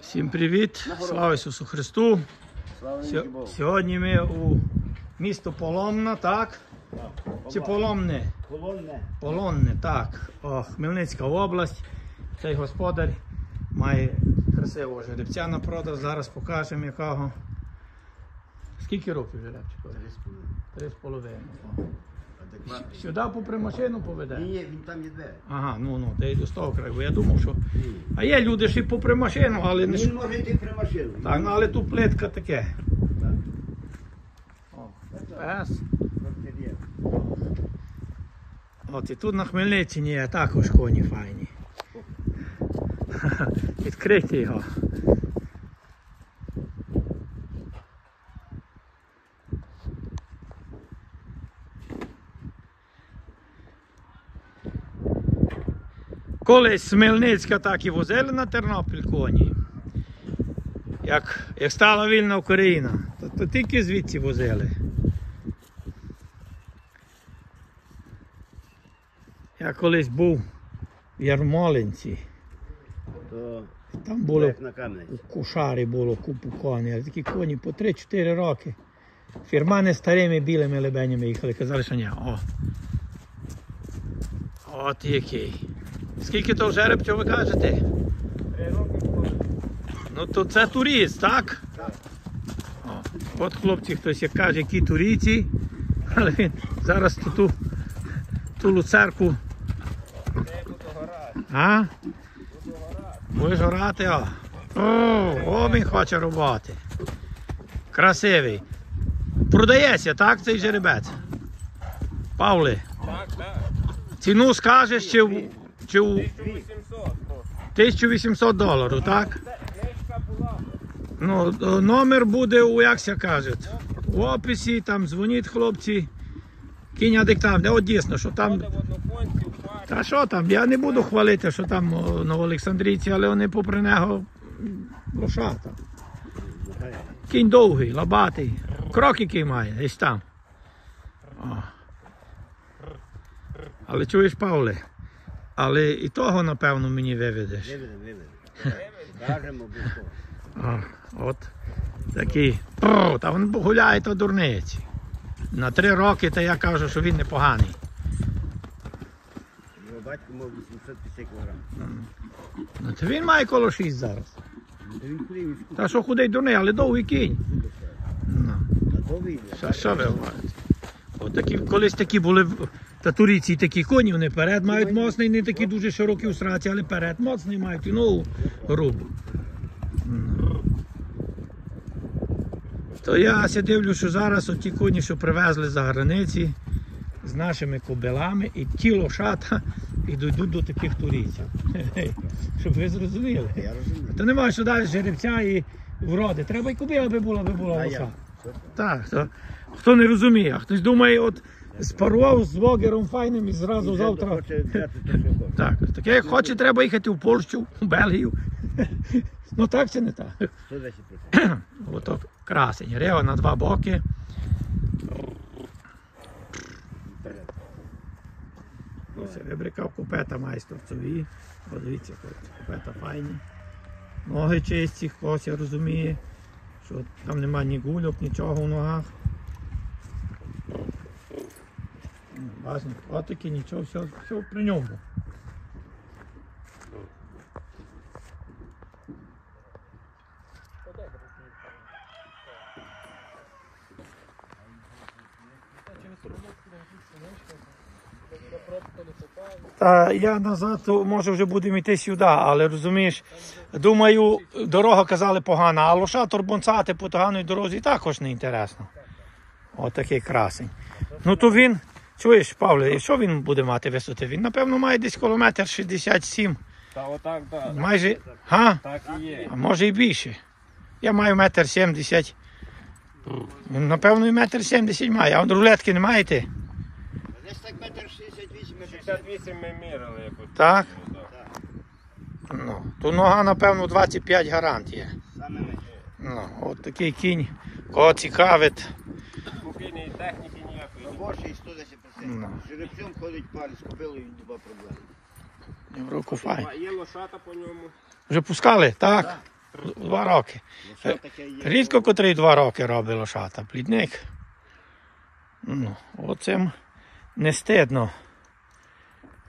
Всім привіт! Слава Ісусу Христу! Сьогодні ми у місто Поломна, так? Чи Поломне? Колонне. Полонне, так. О, Хмельницька область. Цей господар має красивого жеребця на продаж. Зараз покажемо якого. Скільки років жеребчику? Три з половиною. Адекватний. Сюди попри машину поведе? Ні, він там двері. Ага, ну ну, й до того краю, я думав, що. А є люди ж і попри машину, але не Він може йти при машину. Так, ну але тут плитка таке. Так. О, пес. От і тут на Хмельниччині є також коні файні. Відкрийте його. Колись з Хмельницька так і возили на Тернопіль коні. Як, як стала вільна Україна, то, то тільки звідси возили. Я колись був в Ярмолинці, То там було у кушарі було купу коней, але такі коні по 3-4 роки. Фірмани старими білими лебенями їхали, казали, що ні. О. От який. Скільки то жеребцю ви кажете? Ну то це турист, так? Так. О, от хлопці хтось як каже, які турійці, але він зараз ту, ту, ту люцерку. А? Будеш орати, о. О, о, він хоче роботи. Красивий. Продається, так, цей жеребець? Павле, Так, так. ціну скажеш чи, чи в 1800 1800 доларів, так? Ну, е, номер буде, у як ся кажуть, в описі, там дзвоніть хлопці. Кінь диктант, де от дійсно, що там. Та що там? Я не буду хвалити, що там новоолександрійці, але вони попри нього лошата. Кінь довгий, лобатий. Крок який має, десь там. О. Але чуєш, Павле, але і того, напевно, мені виведеш. Виведемо, виведемо. Кажемо без того. От такий. Та він гуляє то дурниці. На три роки, то я кажу, що він непоганий. Його батько мав 850 кг. Ну, то він має коло 6 зараз. Ну? Та що худий дурний, але довгий кінь. Ну. Та. Що ви говорите? От такі, колись такі були в- татурійці такі коні, вони перед мають моцний, не такі дуже широкі у сраці, але перед моцний мають і ногу грубу. То я ся дивлю, що зараз оті коні, що привезли за границі з нашими кобилами, і ті лошата і дійдуть до таких турійців. Щоб ви зрозуміли. Я розумію. То немає що далі жеребця і вроди. Треба й кобила, аби була, аби була А лоша. Так, то, хто не розуміє, а хтось думає, от спарував з вогером файним і зразу завтра. Хоче взяти те, що хоче. Так, таке як хоче, треба їхати в Польщу, в Бельгію. Ну так чи не так? 110%. Ото красень. Рева на два боки. Ось вибрикав купета майстерцові. Подивіться, купета файні. Ноги чисті, хтось розуміє, що там нема ні гульок, нічого в ногах. Бачите, котики, нічого, все, все при ньому. Та я назад, може вже будемо йти сюди, але розумієш, думаю, дорога казали погана, а лоша турбонцати по поганій дорозі також не інтересно. Отакий красень. Ну то він, чуєш, Павле, що він буде мати висоти? Він, напевно, має десь коло метр 67. Та отак, так. Майже, га? Так і є. А може і більше. Я маю метр 70. Напевно, і метр 70 має. А рулетки не маєте? Десь так метр 68, метр 68 ми мірили якось. Так? Ну, так. Ну, то нога, напевно, 25 гарант є. Саме менше. Ну, от такий кінь, кого цікавить. Купійної техніки ніякої. Робочий 110%. Ну. З жеребцем ходить парень з кобилою, два проблеми. Руку файн. А є лошата по ньому. Вже пускали? Так. Два роки. Рідко котрий два роки робить лошата. Плідник. Ну, оцим не стидно.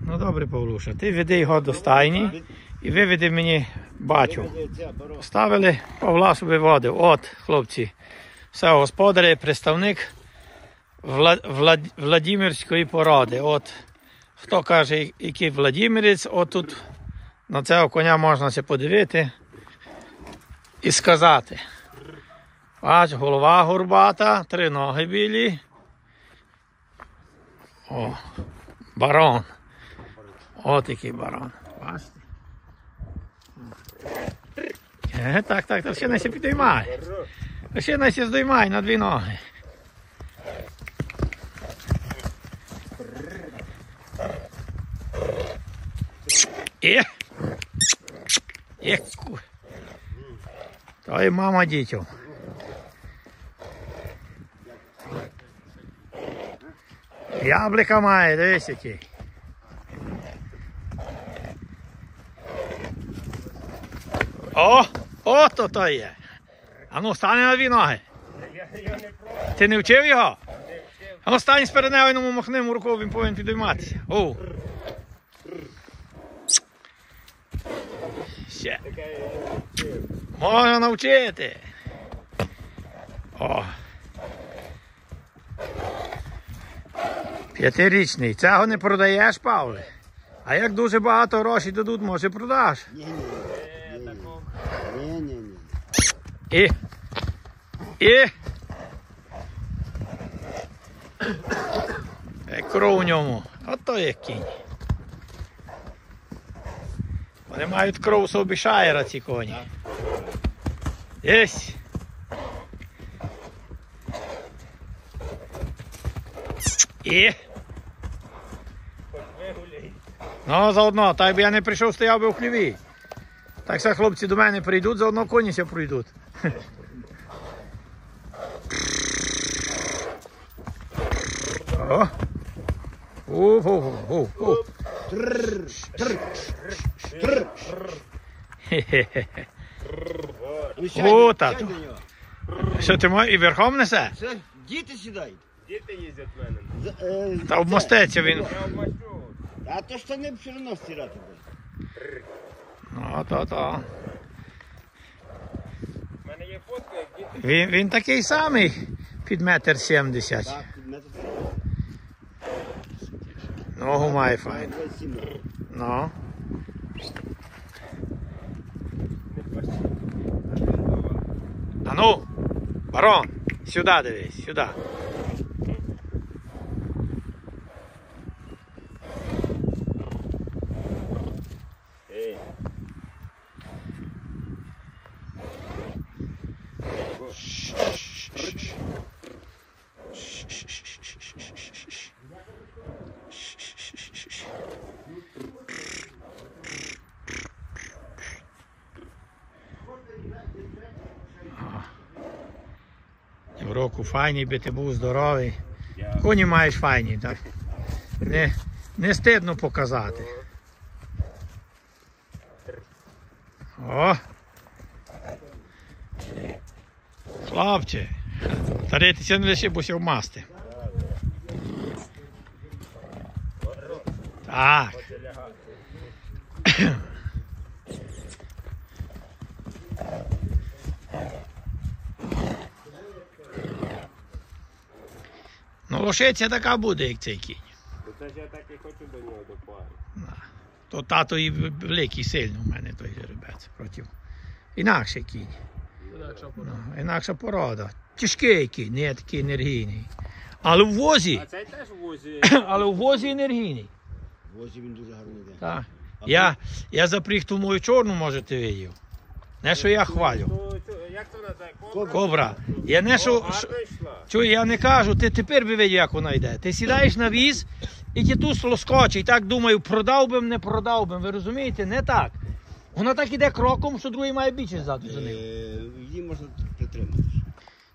Ну добре, Павлуша, ти веди його до стайні і виведи мені боро. Поставили, Павла собі водив. От, хлопці, все, господар, представник Вла... Влад... Владимирської породи. От, хто каже, який Владимирець, от тут на цього коня можна се подивити і сказати. Бач, голова горбата, три ноги білі. О, барон. От який барон. Е, так, так, так, ще не се підіймай. Ще не се здіймай на дві ноги. Є. ку- То і мама дітям. Яблика має, дивись. О, о, то то є. А ну, стане на дві ноги. Ти не вчив його? А ну стань і йому махнемо рукою, він повинен підійматися. О. Ще. Таке Можна навчити. О. П'ятирічний. Цього не продаєш, Павле? А як дуже багато грошей дадуть, може продаш. Ні, ні, е, такого. ні, ні, ні. І. І. Е, кров у ньому. Ото є кінь. Вони мають кров собі шаєра ці коні. Єсть. І. Ну, заодно, так би я не прийшов, стояв би в хліві. Так все хлопці до мене прийдуть, заодно коні ся пройдуть. О. Уф. Тррр, тррр, тррр. Хе-хе-хе. Ну, сядь, О, сядь на нього. Що ти мо- і верхом несе? Це діти сідають. Діти їздять в мене. З- е, Та це. обмостеться він. Я обмачу. А то штани все одно стирати буде. Ну, то, то. У мене є фотка, як діти. Він, він такий самий під метр сімдесят. Так, метр Ногу має файно. 27. Ну. Ну, барон, сюди дивись, сюди. Ей. В року файний би ти був здоровий. Коні маєш файні, так? Не, не стидно показати. О! Хлопче, старайтеся не лише бо масти. Так. Лошиця така буде, як цей кінь. Ну, Це ж я так і хочу до нього до пари. То тато і великий сильно в мене той жеребець проти. Інакший кінь. Ну, інакша порода. Тяжкий кінь, не такий енергійний. Але в возі, А цей теж в возі. але в возі енергійний. Возі він дуже гарний. Так. Я, я запріг ту мою чорну, може, ти видів. Не що я хвалю. Кобра? Кобра. Я не що. Чуй, я не кажу, ти тепер би видів, як вона йде. Ти сідаєш на віз і ті тут лоскоче. І так думаю, продав би, не продав би. Ви розумієте? Не так. Вона так іде кроком, що другий має більше ззаду за ним. Е, Її можна притримати.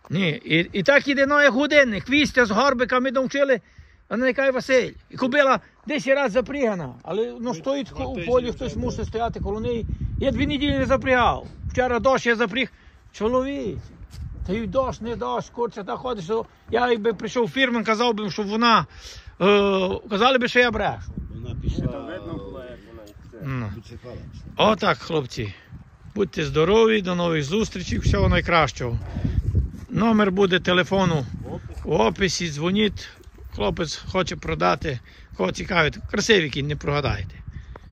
Ні, і, і так іде ну, як годинник. Вістя з горбиками навчили, а не каже Василь. І кобила Десь раз запрягана, але ну, стоїть у полі, хтось мусить стояти коло неї. Я дві неділі не запрягав. Вчора дощ я запріг. Чоловік. Та й дощ, не дощ, курча, та ходиш. що Я якби прийшов в фірму, казав би, щоб вона. Е, казали би, що я брешу. Вона пішла. видно було, як вона їх це. Ну. Отак, хлопці. Будьте здорові, до нових зустрічей, всього найкращого. Номер буде телефону в описі, дзвоніть. Хлопець хоче продати, кого цікавить. Красивий кінь, не прогадайте.